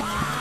Ah!